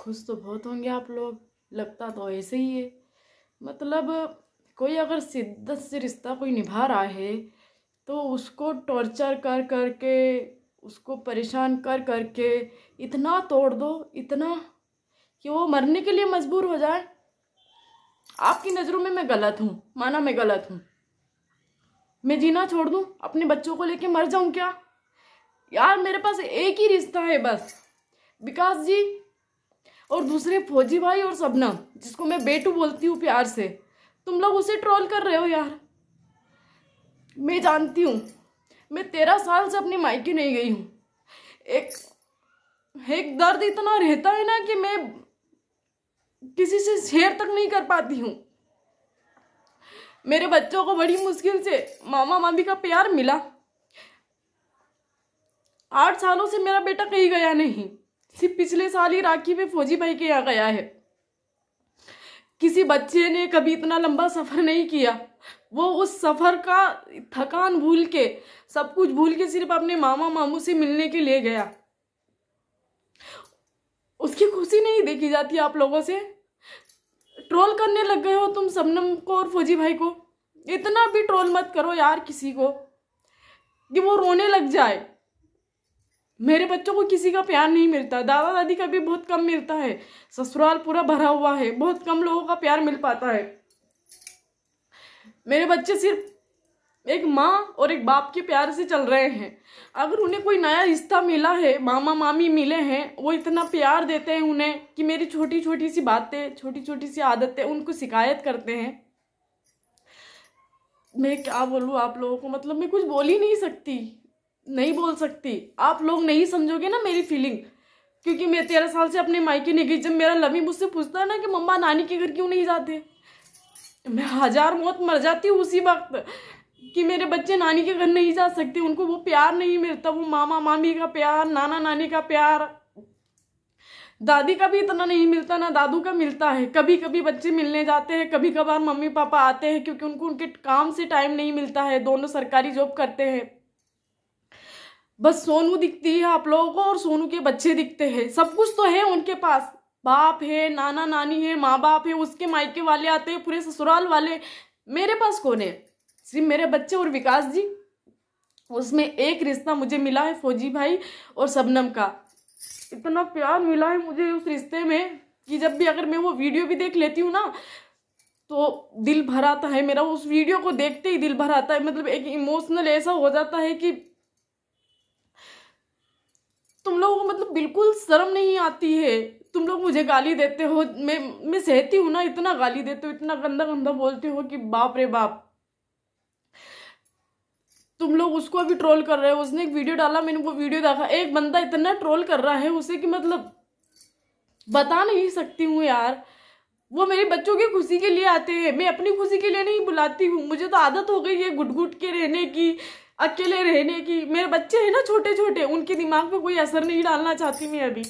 खुश तो बहुत होंगे आप लोग, लगता तो ऐसे ही है। मतलब कोई अगर शिद्दत से रिश्ता कोई निभा रहा है तो उसको टॉर्चर कर कर के उसको परेशान कर कर के इतना तोड़ दो, इतना कि वो मरने के लिए मजबूर हो जाए। आपकी नज़रों में मैं गलत हूँ, माना मैं गलत हूँ। मैं जीना छोड़ दूँ? अपने बच्चों को लेके मर जाऊँ क्या? यार मेरे पास एक ही रिश्ता है बस। विकास जी और दूसरे फौजी भाई और सबना जिसको मैं बेटू बोलती हूँ प्यार से। तुम लोग उसे ट्रोल कर रहे हो यार। मैं जानती हूँ। मैं तेरह साल से अपनी मायके नहीं गई हूँ। एक एक दर्द इतना रहता है ना कि मैं किसी से शेयर तक नहीं कर पाती हूँ। मेरे बच्चों को बड़ी मुश्किल से मामा मामी का प्यार मिला। आठ सालों से मेरा बेटा कहीं गया नहीं। सिर्फ़ पिछले साल ही राखी में फौजी भाई के यहाँ गया है। किसी बच्चे ने कभी इतना लंबा सफ़र नहीं किया। वो उस सफ़र का थकान भूल के, सब कुछ भूल के सिर्फ़ अपने मामा मामू से मिलने के लिए गया। उसकी खुशी नहीं देखी जाती आप लोगों से। ट्रोल करने लग गए हो तुम सबनम को और फौजी भाई को। इतना भी ट्रोल मत करो यार किसी को, कि वो रोने लग जाए। मेरे बच्चों को किसी का प्यार नहीं मिलता। दादा दादी का भी बहुत कम मिलता है। ससुराल पूरा भरा हुआ है। बहुत कम लोगों का प्यार मिल पाता है। मेरे बच्चे सिर्फ़ एक माँ और एक बाप के प्यार से चल रहे हैं। अगर उन्हें कोई नया रिश्ता मिला है मामा मामी मिले हैं, वो इतना प्यार देते हैं उन्हें कि मेरी छोटी छोटी सी बातें छोटी छोटी सी आदतें उनको शिकायत करते हैं। मैं क्या बोलूँ आप लोगों को? मतलब मैं कुछ बोल ही नहीं सकती। नहीं बोल सकती। आप लोग नहीं समझोगे ना मेरी फीलिंग क्योंकि मैं तेरह साल से अपने मायके नहीं गई जब मेरा लवी मुझसे पूछता है ना कि मम्मा, नानी के घर क्यों नहीं जाते? मैं हज़ार मौत मर जाती हूँ उसी वक्त कि मेरे बच्चे नानी के घर नहीं जा सकते। उनको वो प्यार नहीं मिलता, वो मामा, मामी का प्यार, नाना, नानी का प्यार। दादी का भी इतना नहीं मिलता, ना दादू का मिलता है। कभी कभी बच्चे मिलने जाते हैं कभी कभार मम्मी पापा आते हैं, क्योंकि उनको उनके काम से टाइम नहीं मिलता है। दोनों सरकारी जॉब करते हैं। बस सोनू दिखती है आप लोगों को और सोनू के बच्चे दिखते हैं। सब कुछ तो है उनके पास। बाप है, नाना नानी है, माँ बाप है, उसके मायके वाले आते हैं, पूरे ससुराल वाले। मेरे पास कौन है? सिर्फ़ मेरे बच्चे और विकास जी। उसमें एक रिश्ता मुझे मिला है फौजी भाई और सबनम का। इतना प्यार मिला है मुझे उस रिश्ते में कि जब भी अगर मैं वो वीडियो भी देख लेती हूँ ना तो दिल भर आता है मेरा। उस वीडियो को देखते ही दिल भर आता है। मतलब एक इमोशनल ऐसा हो जाता है कि तुम लोगों को मतलब बिल्कुल शर्म नहीं आती है? तुम लोग मुझे गाली देते हो, मैं मैं सहती हूँ ना, इतना गाली देते हो, इतना गंदा गंदा बोलते हो कि बाप रे बाप। तुम लोग उसको अभी ट्रोल कर रहे हो, उसने एक वीडियो डाला, मैंने वो वीडियो देखा, एक बंदा इतना ट्रोल कर रहा है उसे कि मतलब बता नहीं सकती हूँ यार। वो मेरे बच्चों की खुशी के लिए आते हैं। मैं अपनी खुशी के लिए नहीं बुलाती हूँ। मुझे तो आदत हो गई है गुट गुट के रहने की, अकेले रहने की। मेरे बच्चे हैं ना छोटे छोटे उनके दिमाग पे कोई असर नहीं डालना चाहती मैं अभी।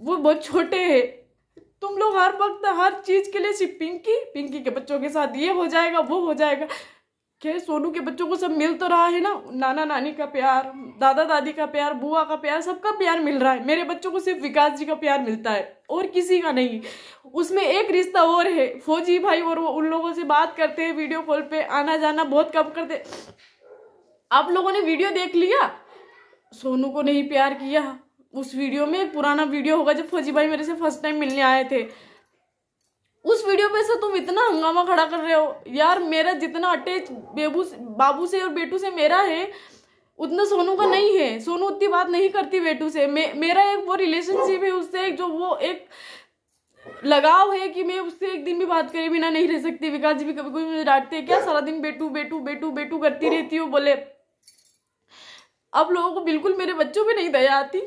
वो बहुत छोटे हैं। तुम लोग हर वक्त हर चीज़ के लिए सिर्फ़ पिंकी पिंकी के बच्चों के साथ ये हो जाएगा, वो हो जाएगा। क्या सोनू के बच्चों को सब मिल तो रहा है ना? नाना नानी का प्यार, दादा दादी का प्यार, बुआ का प्यार, सबका प्यार मिल रहा है। मेरे बच्चों को सिर्फ़ विकास जी का प्यार मिलता है और किसी का नहीं। उसमें एक रिश्ता और है, फौजी भाई और वो उन लोगों से बात करते हैं वीडियो कॉल पे आना जाना बहुत कम करते। आप लोगों ने वीडियो देख लिया? सोनू को नहीं प्यार किया। उस वीडियो में पुराना वीडियो होगा जब फौजी भाई मेरे से फ़र्स्ट टाइम मिलने आए थे। उस वीडियो पे से तुम इतना हंगामा खड़ा कर रहे हो। यार मेरा जितना अटैच बेबू बाबू से और बेटू से मेरा है उतना सोनू का नहीं है। सोनू उतनी बात नहीं करती बेटू से। मे, मेरा एक वो रिलेशनशिप है उससे एक जो वो एक लगाव है कि मैं उससे एक दिन भी बात करे बिना नहीं रह सकती। विकास जी भी कभी कोई मुझे डांटते हैं क्या सारा दिन बेटू बेटू बेटू बेटू करती रहती हूँ? बोले अब लोगों को बिल्कुल मेरे बच्चों पे नहीं दया आती।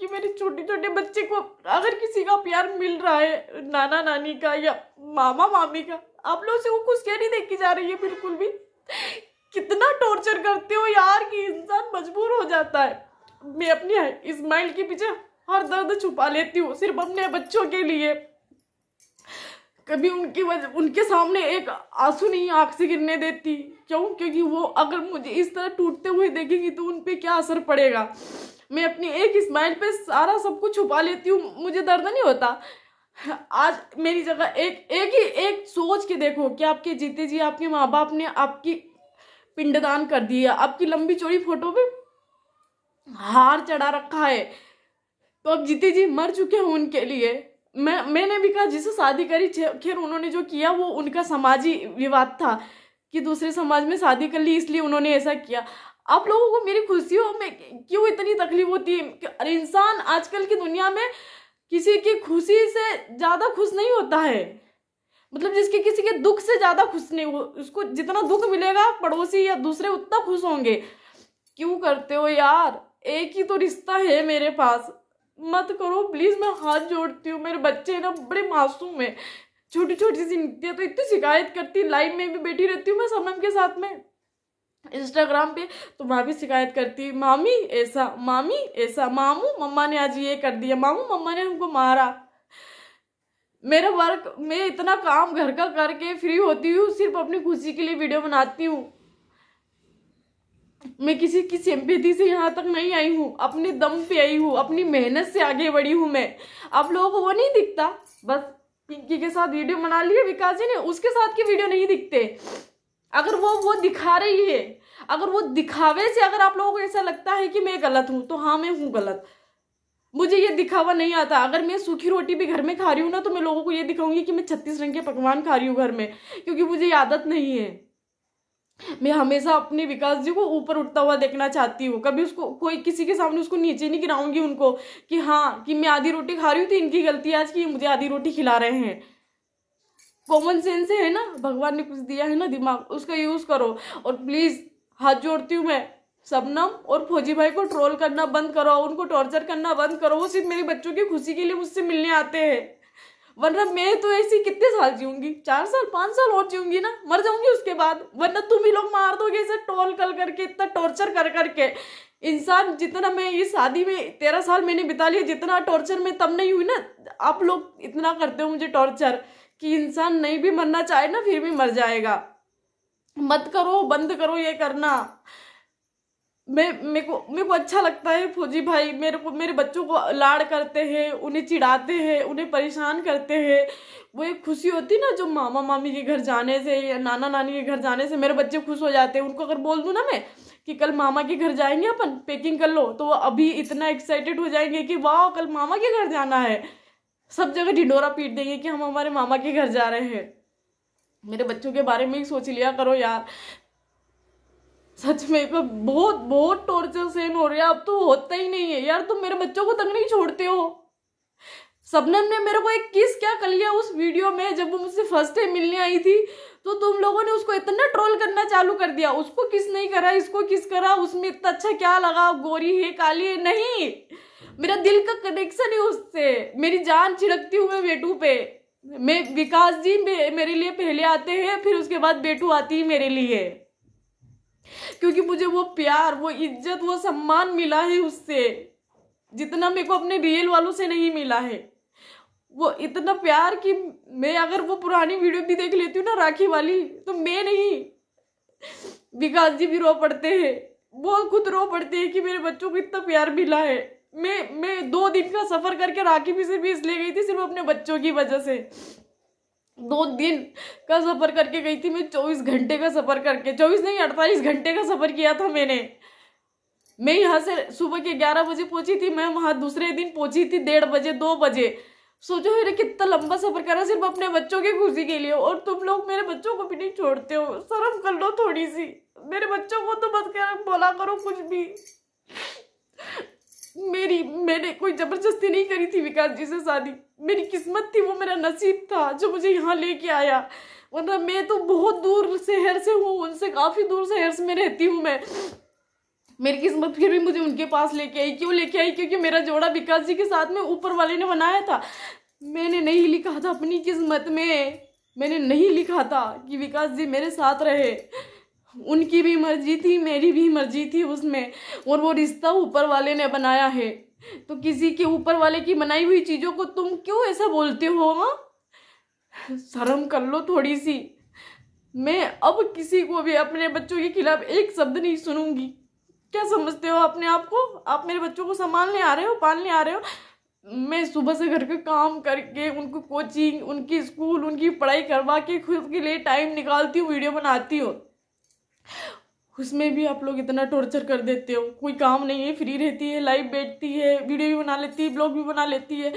कि मेरे छोटे छोटे बच्चे को अगर किसी का प्यार मिल रहा है, नाना नानी का या मामा मामी का, आप लोगों से वो नहीं देखी जा रही है बिल्कुल भी। कितना टॉर्चर करते हो यार कि इंसान मजबूर हो जाता है। मैं अपनी स्माइल के पीछे हर दर्द छुपा लेती हूँ, सिर्फ़ अपने बच्चों के लिए। कभी उनकी वजह, उनके सामने एक आँसू नहीं, आँख से गिरने देती। क्यों? क्योंकि वो अगर मुझे इस तरह टूटते हुए देखेंगी तो उन पर क्या असर पड़ेगा? मैं अपनी एक स्माइल पे सारा सब कुछ छुपा लेती हूँ, मुझे दर्द नहीं होता। आज मेरी जगह एक एक ही, एक सोच के देखो कि आपके जीते जी, आपके माँ बाप ने आपकी पिंडदान कर दिया आपकी लंबी चौड़ी फ़ोटो पे हार चढ़ा रखा है। तो अब जीते जी मर चुके हैं उनके लिए। मैं, मैंने भी कहा, जिसे शादी करी खैर उन्होंने जो किया, वो उनका समाजी विवाद था कि दूसरे समाज में शादी कर ली, इसलिए उन्होंने ऐसा किया। आप लोगों को मेरी खुशियों में क्यों इतनी तकलीफ़ होती है? अरे इंसान आजकल की दुनिया में किसी की खुशी से ज़्यादा खुश नहीं होता है। मतलब जिसके किसी के दुख से ज़्यादा खुश नहीं हो, उसको जितना दुख मिलेगा पड़ोसी या दूसरे उतना खुश होंगे। क्यों करते हो यार? एक ही तो रिश्ता है मेरे पास। मत करो प्लीज़ मैं हाथ जोड़ती हूँ, मेरे बच्चे ना, बड़े मासूम है। छोटी छोटी सी नित्या तो इतनी शिकायत करती लाइन में भी बैठी रहती हूँ मैं समम के साथ में। इंस्टाग्राम पे तो वहाँ भी शिकायत करती मामी, ऐसा मामी, ऐसा, मामू, मम्मा ने आज ये कर दिया, मामू, मम्मा ने हमको मारा। मेरा वर्क मैं इतना काम घर का करके फ्री होती हूँ, सिर्फ़ अपनी खुशी के लिए वीडियो बनाती हूँ। मैं किसी की सिंपैथी से यहाँ तक नहीं आई हूँ, अपने दम पे आई हूँ, अपनी मेहनत से आगे बढ़ी हूँ मैं। आप लोगों को वो नहीं दिखता, बस पिंकी के साथ वीडियो बना लिया, विकास जी ने उसके साथ की वीडियो नहीं दिखते। अगर वो वो दिखा रही है, अगर वो दिखावे से अगर आप लोगों को ऐसा लगता है कि मैं गलत हूँ तो हाँ मैं हूँ गलत। मुझे ये दिखावा नहीं आता। अगर मैं सूखी रोटी भी घर में खा रही हूँ ना तो मैं लोगों को ये दिखाऊँगी कि मैं छत्तीस रंग के पकवान खा रही हूँ घर में, क्योंकि मुझे आदत नहीं है। मैं हमेशा अपने विकास जी को ऊपर उठता हुआ देखना चाहती हूँ। कभी उसको, कोई, किसी के सामने उसको नीचे नहीं गिराऊँगी उनको कि हाँ कि मैं आधी रोटी खा रही हूँ तो इनकी गलती आज की मुझे आधी रोटी खिला रहे हैं। कॉमन सेंस है ना? भगवान ने कुछ दिया है ना दिमाग, उसका यूज़ करो। और प्लीज़ हाथ जोड़ती हूँ मैं। सबनम और फौजी भाई को ट्रोल करना बंद करो, उनको टॉर्चर करना बंद करो। वो सिर्फ़ मेरे बच्चों की खुशी के लिए मुझसे मिलने आते हैं। वरना मैं तो ऐसी कितने साल जीऊँगी? चार साल, पाँच साल और जीऊँगी ना? मर जाऊँगी उसके बाद। वरना तुम ही लोग मार दोगे इसे टोल कर करके, इतना टॉर्चर कर करके। इंसान जितना मैं ये शादी में तेरह साल मैंने बिता लिया, जितना टॉर्चर में तब नहीं हुई ना? आप लोग इतना करते हो मुझे टॉर्चर कि इंसान नहीं भी मरना चाहे ना, फिर भी मर जाएगा। मत करो, बंद करो ये करना। मैं, मेरे को मेरे को अच्छा लगता है फौजी भाई। मेरे को, मेरे बच्चों को लाड़ करते हैं, उन्हें चिढ़ाते हैं, उन्हें परेशान करते हैं। वो एक खुशी होती ना जो मामा, मामी के घर जाने से या नाना, नानी के घर जाने से मेरे बच्चे खुश हो जाते हैं। उनको अगर बोल दूँ ना मैं कि कल मामा के घर जाएँगे अपन पैकिंग कर लो तो वो अभी इतना एक्साइटेड हो जाएँगे कि, वाह, कल मामा के घर जाना है। सब जगह ढिंडोरा पीट देंगे कि हम हमारे मामा के घर जा रहे हैं। मेरे बच्चों के बारे में ही सोच लिया करो यार। सच में तो बहुत बहुत टॉर्चर सेन हो रहा है। अब तो होता ही नहीं है। यार, तुम मेरे बच्चों को तंग नहीं छोड़ते हो? सबनम ने मेरे को एक किस क्या कर लिया उस वीडियो में जब वो मुझसे फ़र्स्ट टाइम मिलने आई थी तो तुम लोगों ने उसको इतना ट्रोल करना चालू कर दिया। उसको किस नहीं करा, इसको किस करा, उसमें इतना अच्छा क्या लगा, गोरी है, काली है? नहीं। मेरा दिल का कनेक्शन है उससे। मेरी जान छिड़कती हुए बेटू पे। मैं विकास जी मेरे लिए पहले आते हैं, फिर उसके बाद बेटू आती है मेरे लिए। क्योंकि मुझे वो प्यार, वो इज़्ज़त, वो सम्मान मिला है उससे। जितना मेरे को अपने रियल वालों से नहीं मिला है। वो इतना प्यार कि मैं अगर वो पुरानी वीडियो भी देख लेती हूँ ना राखी वाली तो मैं नहीं। विकास जी भी रो पड़ते हैं। वो खुद रो पड़ते हैं कि मेरे बच्चों को इतना प्यार मिला है। मैं मैं दो दिन का सफ़र करके राखी भी सिर्फ़ इसलिए गई थी, सिर्फ़ अपने बच्चों की वजह से। दो दिन का सफ़र करके गई थी मैं, चौबीस घंटे का सफ़र करके। चौबीस नहीं, अड़तालीस घंटे का सफ़र किया था मैंने। मैं यहाँ से सुबह के ग्यारह बजे पहुँची थी मैं वहाँ दूसरे दिन पहुँची थी डेढ़ बजे, दो बजे। सोचो मेरे कितना लंबा सफ़र करा सिर्फ़ अपने बच्चों की खुशी के लिए। और तुम लोग मेरे बच्चों को भी नहीं छोड़ते हो। शर्म कर लो थोड़ी सी। मेरे बच्चों को तो मत कर बोला करो कुछ भी। मेरी, मैंने कोई ज़बरदस्ती नहीं करी थी विकास जी से शादी। मेरी किस्मत थी, वो मेरा नसीब था जो मुझे यहाँ लेके आया। वरना मैं तो बहुत दूर शहर से हूँ, उनसे काफ़ी दूर शहर से मैं रहती हूँ मैं। मेरी किस्मत फिर भी मुझे उनके पास लेके आई। क्यों लेके आई? क्योंकि मेरा जोड़ा विकास जी के साथ में ऊपर वाले ने बनाया था। मैंने नहीं लिखा था अपनी किस्मत में। मैंने नहीं लिखा था कि विकास जी मेरे साथ रहे। उनकी भी मर्ज़ी थी, मेरी भी मर्ज़ी थी उसमें। और वो रिश्ता ऊपर वाले ने बनाया है। तो किसी के ऊपर वाले की बनाई हुई चीज़ों को तुम क्यों ऐसा बोलते हो हाँ? शर्म कर लो थोड़ी सी। मैं अब किसी को भी अपने बच्चों के खिलाफ एक शब्द नहीं सुनूँगी। क्या समझते हो अपने आप को? आप मेरे बच्चों को संभालने आ रहे हो पालने आ रहे हो? मैं सुबह से घर के काम करके, उनको कोचिंग उनकी स्कूल उनकी पढ़ाई करवा के खुद के लिए टाइम निकालती हूँ वीडियो बनाती हूँ। उसमें भी आप लोग इतना टॉर्चर कर देते हो। कोई काम नहीं है फ्री रहती है लाइव बैठती है वीडियो भी बना लेती है ब्लॉग भी बना लेती है।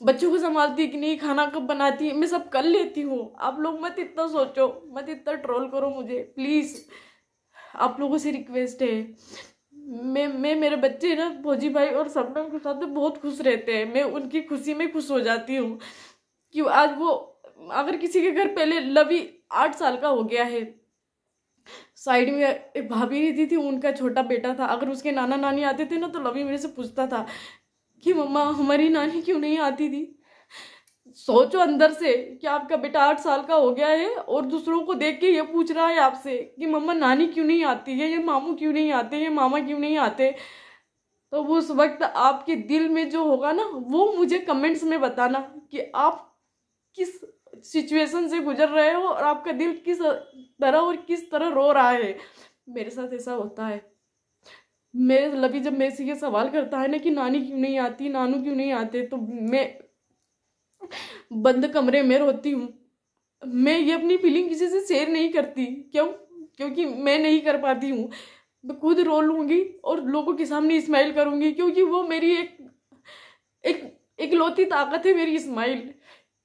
बच्चों को संभालती है कि नहीं, खाना कब बनाती है? मैं सब कर लेती हूँ। आप लोग मत इतना सोचो, मत इतना ट्रोल करो मुझे प्लीज़ आप लोगों से रिक्वेस्ट है। मैं मैं, मेरे बच्चे ना, भोजी भाई और सपनम के साथ बहुत खुश रहते हैं। मैं उनकी खुशी में खुश हो जाती हूँ कि आज वो, अगर किसी के घर पहले लवी आठ साल का हो गया है, साइड में एक भाभी रहती थी, उनका छोटा बेटा था। अगर उसके नाना नानी आते थे ना तो लवी मेरे से पूछता था कि मम्मा, हमारी नानी क्यों नहीं आती थी? सोचो अंदर से कि आपका बेटा आठ साल का हो गया है और दूसरों को देख के ये पूछ रहा है आपसे कि मम्मा, नानी क्यों नहीं आती है? ये मामू क्यों नहीं आते? ये मामा क्यों नहीं आते? तो उस वक्त आपके दिल में जो होगा ना, वो मुझे कमेंट्स में बताना कि आप किस सिचुएशन से गुजर रहे हो और आपका दिल किस तरह और किस तरह रो रहा है। मेरे साथ ऐसा होता है। मेरे लभी जब मेरे से ये सवाल करता है ना कि नानी क्यों नहीं आती, नानू क्यों नहीं आते तो मैं बंद कमरे में रोती हूँ। मैं ये अपनी फीलिंग किसी से शेयर नहीं करती। क्यों? क्योंकि मैं नहीं कर पाती हूँ। मैं खुद रो लूँगी और लोगों के सामने स्माइल करूँगी क्योंकि वो मेरी एक एक एक लौती ताकत है मेरी स्माइल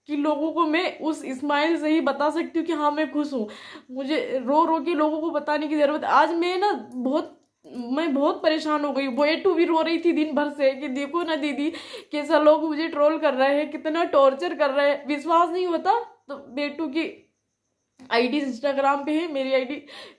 कि लोगों को मैं उस स्माइल से ही बता सकती हूँ कि हाँ मैं खुश हूँ। मुझे रो रो के लोगों को बताने की ज़रूरत। आज मैं ना बहुत मैं बहुत परेशान हो गई वो ए टू भी रो रही थी दिन भर से कि देखो ना दीदी, कैसा लोग मुझे ट्रोल कर रहे हैं, कितना टॉर्चर कर रहे हैं। विश्वास नहीं होता तो बेटू की आईडी इंस्टाग्राम पे है, मेरी आईडी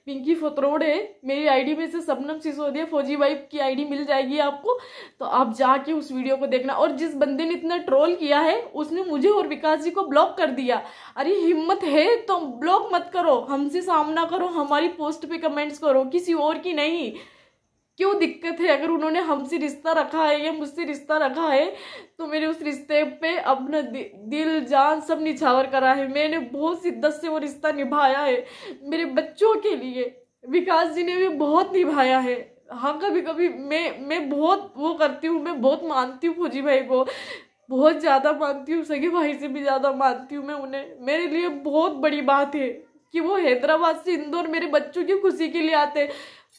पिंकी फोतरोड है। मेरी आईडी में से सबनम सिसोदिया फौजी वाइफ की आईडी मिल जाएगी आपको। तो आप जाके उस वीडियो को देखना। और जिस बंदे ने इतना ट्रोल किया है, उसने मुझे और विकास जी को ब्लॉक कर दिया। अरे, हिम्मत है तो ब्लॉक मत करो। हमसे सामना करो, हमारी पोस्ट पे कमेंट्स करो, किसी और की नहीं। क्यों दिक्कत है? अगर उन्होंने हमसे रिश्ता रखा है या मुझसे रिश्ता रखा है तो मेरे उस रिश्ते पे अपना दिल, जान सब निछावर करा है। मैंने बहुत शिद्दत से वो रिश्ता निभाया है मेरे बच्चों के लिए। विकास जी ने भी बहुत निभाया है। हाँ कभी कभी मैं मैं बहुत वो करती हूँ, मैं बहुत मानती हूँ फौजी भाई को। बहुत ज़्यादा मानती हूँ, सगे भाई से भी ज़्यादा मानती हूँ मैं उन्हें। मेरे लिए बहुत बड़ी बात है कि वो हैदराबाद से इंदौर मेरे बच्चों की खुशी के लिए आते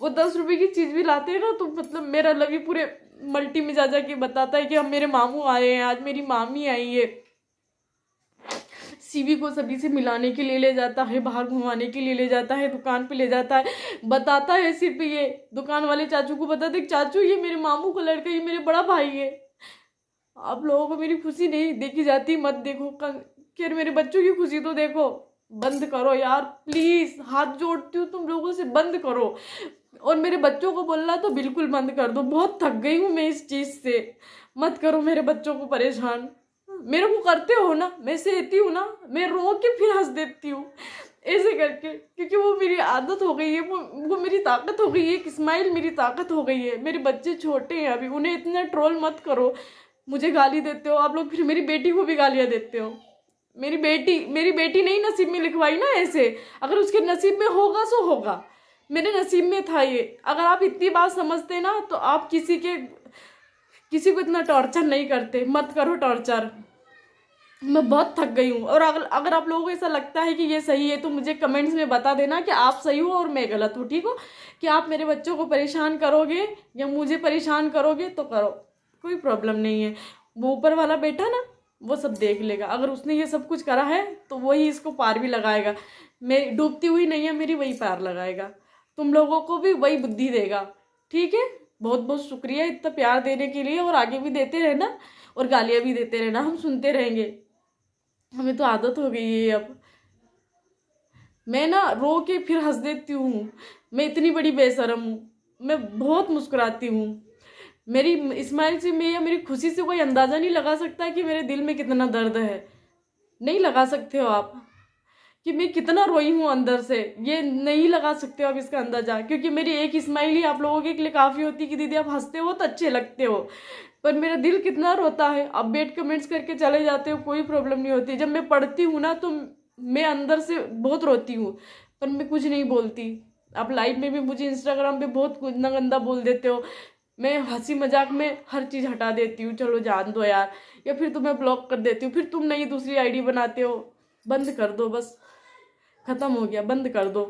वो दस रुपए की चीज़ भी लाते हैं ना तो मतलब मेरा लवी पूरे मल्टी में जा जा के बताता है कि हम मेरे मामू आए हैं, आज मेरी मामी आई है। सीवी को सभी से मिलाने के लिए ले जाता है, बाहर घुमाने के लिए ले जाता है, दुकान पे ले जाता है, बताता है सिर्फ़ ये। दुकान वाले चाचू को बताते, चाचू, ये मेरे मामू का लड़का, ये मेरे बड़ा भाई है। आप लोगों को मेरी खुशी नहीं देखी जाती, मत देखो। फिर मेरे बच्चों की खुशी तो देखो। बंद करो यार, प्लीज़, हाथ जोड़ती हूँ, तुम लोगों से बंद करो। और मेरे बच्चों को बोलना तो बिल्कुल बंद कर दो। बहुत थक गई हूँ मैं इस चीज़ से। मत करो मेरे बच्चों को परेशान। मेरे को करते हो ना, मैं सहती हूँ ना, मैं रो के फिर हंस देती हूँ। ऐसे करके, क्योंकि वो मेरी आदत हो गई है, वो वो मेरी ताकत हो गई है, एक स्माइल मेरी ताकत हो गई है। मेरे बच्चे छोटे हैं अभी, उन्हें इतना ट्रोल मत करो। मुझे गाली देते हो, आप लोग फिर मेरी बेटी को भी गालियाँ देते हो। मेरी बेटी मेरी बेटी नहीं नसीब में लिखवाई ना ऐसे। अगर उसके नसीब में होगा, सो होगा। मेरे नसीब में था ये। अगर आप इतनी बात समझते ना तो आप किसी के किसी को इतना टॉर्चर नहीं करते। मत करो टॉर्चर मैं बहुत थक गई हूँ। और अगर अगर आप लोगों को ऐसा लगता है कि ये सही है तो मुझे कमेंट्स में बता देना कि आप सही हो और मैं गलत हूँ, ठीक हो? कि आप मेरे बच्चों को परेशान करोगे या मुझे परेशान करोगे तो करो। कोई प्रॉब्लम नहीं है। वो ऊपर वाला बेटा ना, वो सब देख लेगा। अगर उसने ये सब कुछ करा है तो वही इसको पार भी लगाएगा। मेरी डूबती हुई नहीं है मेरी वही पार लगाएगा। तुम लोगों को भी वही बुद्धि देगा। ठीक है? बहुत बहुत शुक्रिया इतना प्यार देने के लिए और आगे भी देते रहना और गालियाँ भी देते रहना। हम सुनते रहेंगे। हमें तो आदत हो गई है अब। मैं ना रो के फिर हंस देती हूँ। मैं इतनी बड़ी बेशरम हूँ। मैं बहुत मुस्कुराती हूँ। मेरी स्माइल से मैं या मेरी खुशी से कोई अंदाज़ा नहीं लगा सकता कि मेरे दिल में कितना दर्द है। नहीं लगा सकते हो आप। कि मैं कितना रोई हूँ अंदर से। ये नहीं लगा सकते हो आप इसका अंदाज़ा क्योंकि मेरी एक स्माइल ही आप लोगों के लिए काफ़ी होती है कि दीदी आप हँसते हो तो अच्छे लगते हो। पर मेरा दिल कितना रोता है। आप बेट कमेंट्स करके चले जाते हो, कोई प्रॉब्लम नहीं होती। जब मैं पढ़ती हूँ ना तो मैं अंदर से बहुत रोती हूँ। पर मैं कुछ नहीं बोलती। आप लाइव में भी मुझे इंस्टाग्राम पे बहुत ना गंदा बोल देते हो। मैं हँसी मज़ाक में हर चीज़ हटा देती हूँ। चलो जान दो यार। या फिर तुम्हें ब्लॉक कर देती हूँ। फिर तुम नई दूसरी आईडी बनाते हो। बंद कर दो बस। ख़त्म हो गया बंद कर दो।